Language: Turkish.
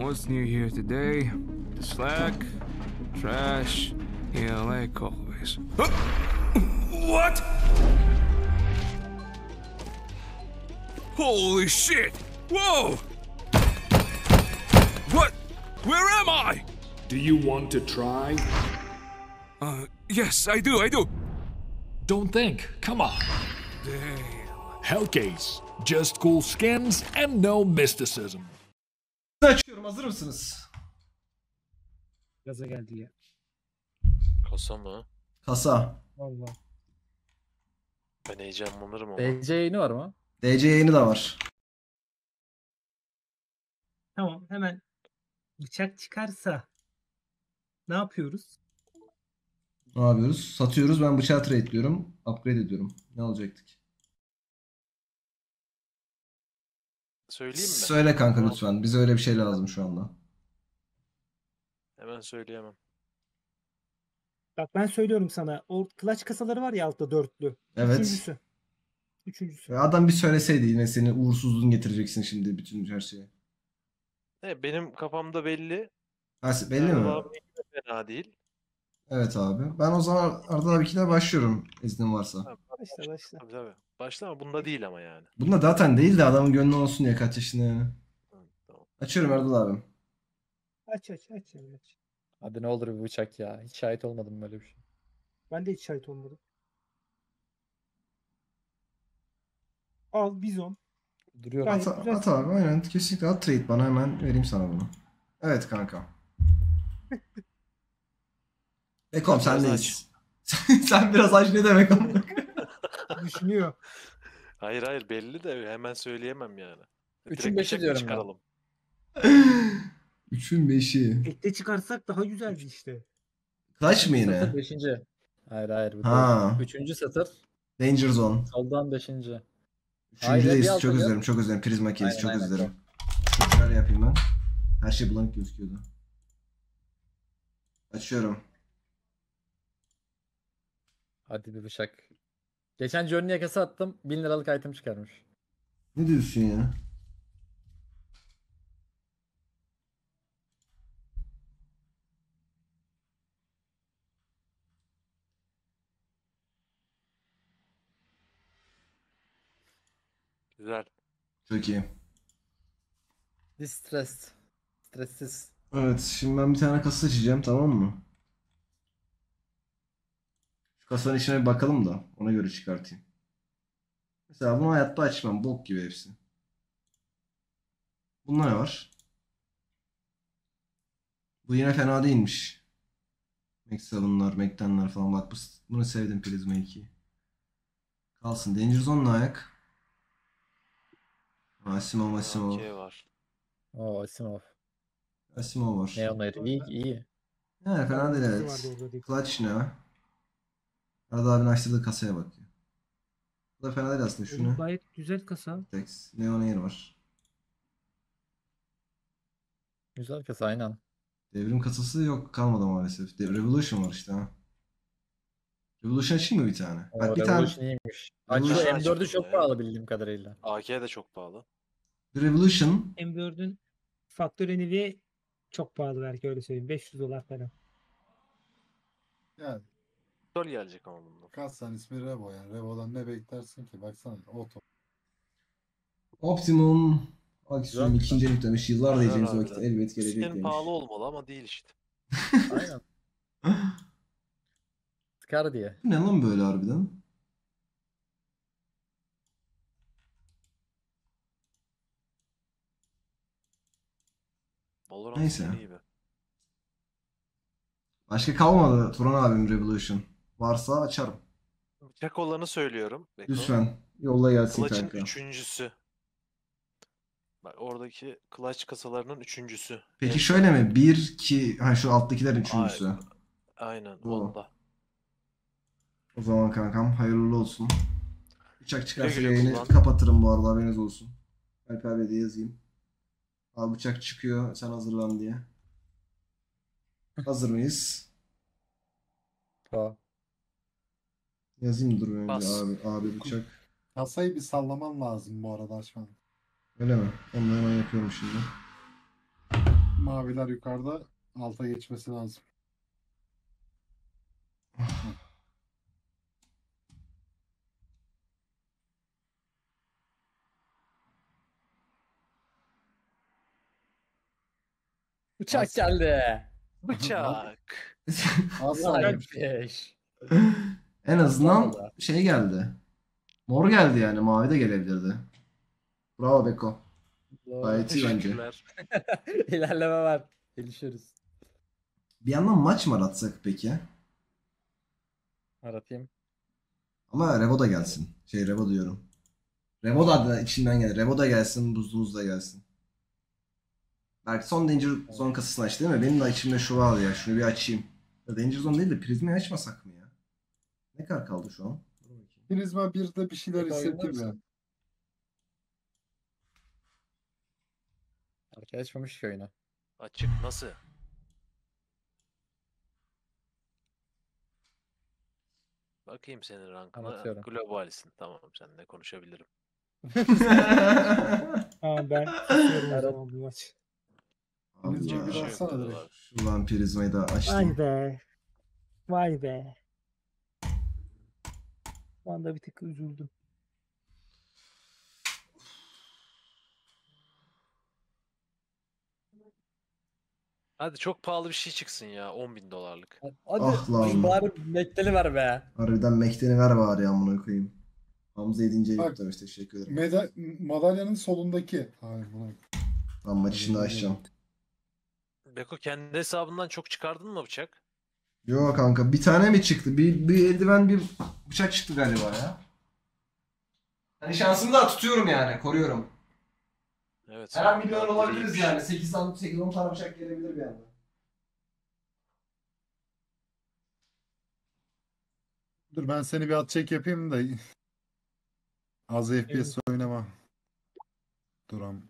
What's new here today? The slack, trash, yeah, like always. What? Holy shit! Whoa! What? Where am I? Do you want to try? Uh, yes, I do, I do. Don't think. Come on. Damn. Hellcase. Just cool skins and no mysticism. Açıyorum hazır mısınız? Gaza geldi ya. Kasa mı? Kasa. Valla. Ben heyecanlanırım ama. DC yayını var mı? DC yayını da var. Tamam hemen bıçak çıkarsa ne yapıyoruz? Ne yapıyoruz? Satıyoruz. Ben bıçağı trade'liyorum. Upgrade ediyorum. Ne olacaktık? Söyleyeyim mi? Söyle kanka lütfen. Bize öyle bir şey lazım şu anda. Hemen söyleyemem. Bak ben söylüyorum sana. O clutch kasaları var ya altta dörtlü. Evet. Üçüncüsü. Üçüncüsü. Adam bir söyleseydi yine seni uğursuzluğun getireceksin şimdi bütün her şeye. Ne benim kafamda belli. Ha, belli mi? Abi fena değil. Evet abi. Ben o zaman Arda abikiyle başlıyorum iznin varsa. Ha, Başla başla. Tabii tabii. Başla ama bunda değil ama yani. Bunda zaten değil de adamın gönlü olsun diye kaç yaşında yani. Hı, Tamam. Açıyorum Erdal abim. Aç aç aç. yani aç. Hadi ne olur bir bıçak ya. Hiç şahit olmadım böyle bir şey. Ben de hiç şahit olmadım. Al bizon. Duruyorum. Gayet At, güzel. at abi aynen. Kesinlikle at trade bana hemen vereyim sana bunu. Evet kanka. Bekom Biraz sendeyiz. Sen biraz aç ne demek ama. Düşünüyor. Hayır hayır belli de hemen söyleyemem yani. Üçün Direkt beşi diyorum ben. çıkaralım? Üçün beşi. Tekte çıkarsak daha güzeldi işte. Clutch mı yine? Satır beşinci. Hayır hayır. Bu Ha. değil. Üçüncü satır. Danger Zone. Soldan beşinci. Hayır, Üçüncüdeyiz. Çok gel. özlerim. Çok özlerim. Prizma case. Aynen, Çok aynen, özlerim. Şunu şöyle yapayım ben. Her şey bulanık gözüküyordu. Açıyorum. Hadi bir bıçak. Geçen Journey'e kasa attım. 1000 liralık item çıkarmış. Ne diyorsun ya? Güzel. Çok iyi. Distressed. Stressiz. Evet, şimdi ben bir tane kasa seçeceğim, tamam mı? Kasanın içine bir bakalım da ona göre çıkartayım. Mesela bunu hayatta açmam, bok gibi hepsi. Bunda ne var? Bu yine fena değilmiş. Max 7'lar, Mac'tenler falan bak bu, bunu sevdim Prizma 2'yi. Kalsın. Danger Zone ne ayak? Asimov, Asimov. AK var. Oo Asimov. Asimov var. Air. İyi iyi. Yani fena değil evet. Clutch ne? Arada abinin açtırdığı kasaya bakıyor. Bu da fena değil aslında şunu. Gayet güzel kasa. Tex. Neon Air var. Güzel kasa aynen. Devrim kasası yok kalmadı maalesef. De- Revolution var işte ha. Revolution açayım mı bir tane? O Bak bir tane Revolution iyiymiş. Revolution M4'ü açık çok ya. pahalı bildiğim kadarıyla. AK de çok pahalı. bir Revolution M4'ün faktör enivi çok pahalı belki öyle söyleyeyim. 500 dolar falan. Yani Sol gelecek ama bunda. Kassan ismi Revo yani. Revo'dan ne beklersin ki? Baksana oto. Optimum Axiom Güzel ikinci elik demiş. Yıllar Güzel diyeceğimiz vakit elbet gelecek Skin demiş. pahalı olmalı ama değil işte. Aynen. Sıkar diye. Bu ne lan böyle harbiden? Valorant Neyse. iyi be. Başka kalmadı Turan abim Revolution. Varsa açarım. Bıçak olanı söylüyorum. Beko. Lütfen. Yolla gelsin Clutch'ın kanka. üçüncüsü. Bak oradaki clutch kasalarının üçüncüsü. Peki En- şöyle mi? 1, 2, ha şu alttakilerin üçüncüsü. Aynen. Aynen Bu. onda. O zaman kankam hayırlı olsun. Bıçak çıkarsa Güle güle yayını kullan. kapatırım bu arada haberiniz olsun. Alp abi de yazayım. Abi bıçak çıkıyor sen hazırlan diye. Hazır mıyız? O. Yazayım dur önce Bas. abi, abi bıçak. Kasayı bir sallaman lazım bu arada açman. Öyle mi? Onu hemen yapıyorum şimdi. Maviler yukarıda alta geçmesi lazım. Uçak As- geldi. Bıçak. Asla Güzel yemiş. En azından Vallahi. şey geldi. Mor geldi yani. Mavi de gelebilirdi. Bravo Beko. Doğru. Gayet iyi bence. Teşekkürler. İlerleme var. Gelişiyoruz. Bir yandan maç mı aratsak peki? Aratayım. Ama Revo da gelsin. Şey Revo diyorum. Revo da da içinden gelir. Revo da gelsin, buzluğumuz da gelsin. Belki son Danger Zone kasasını aç değil mi? Benim de içimde şu var ya. Şunu bir açayım. Ya Danger Zone değil de Prizma'yı açmasak mı ya? Ne kadar kaldı şu an? Prizma 1'de bir şeyler oynar hissettim ya. mısın? Arkadaş açmamış ki oyunu. Açık nasıl? Bakayım senin rankına. Anlatıyorum. Globalsin. Tamam seninle konuşabilirim. Tamam ben o zaman bu maç. Prizma Allah. bir Şey. Şuradan Prizma'yı da açtım. Vay be. Vay be. Anda bir tık üzüldüm. Hadi çok pahalı bir şey çıksın ya. 10 bin dolarlık. Hadi Ah lan. şu bari mekteli ver be. Harbiden Mekten'i ver bari amına koyayım. Hamza 7. Bak. ayıp demiş. Teşekkür ederim. Meda madalyanın solundaki. Hayır buna. Tam maç içinde açacağım. Beko kendi hesabından çok çıkardın mı bıçak? Yo kanka bir tane mi çıktı? Bir, bir eldiven bir bıçak çıktı galiba ya. Hani şansımı da tutuyorum yani. Koruyorum. Evet. Her an milyoner Bak, olabiliriz iyiymiş. yani. 8 tane 8 10 tane bıçak gelebilir bir anda. Dur ben seni bir at çek yapayım da. Az FPS oynama. Duram.